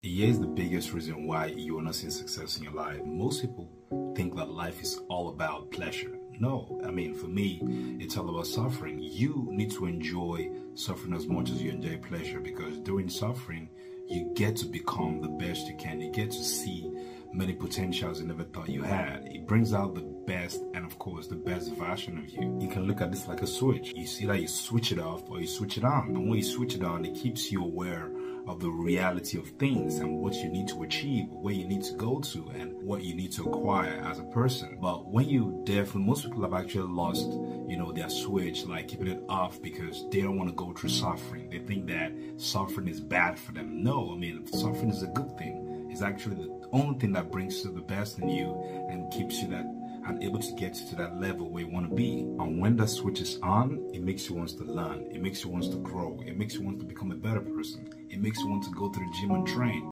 Here's the biggest reason why you are not seeing success in your life. Most people think that life is all about pleasure. No, I mean, for me, it's all about suffering. You need to enjoy suffering as much as you enjoy pleasure because during suffering, you get to become the best you can. You get to see many potentials you never thought you had. It brings out the best and, of course, the best version of you. You can look at this like a switch. You see that you switch it off or you switch it on. And when you switch it on, it keeps you aware of the reality of things and what you need to achieve, where you need to go to, and what you need to acquire as a person. But when you definitely, most people have actually lost, you know, their switch, like keeping it off because they don't want to go through suffering. They think that suffering is bad for them. No, I mean, suffering is a good thing. It's actually the only thing that brings to the best in you and keeps you that able to get to that level where you want to be. And when that switch is on, it makes you want to learn. It makes you want to grow. It makes you want to become a better person. It makes you want to go to the gym and train.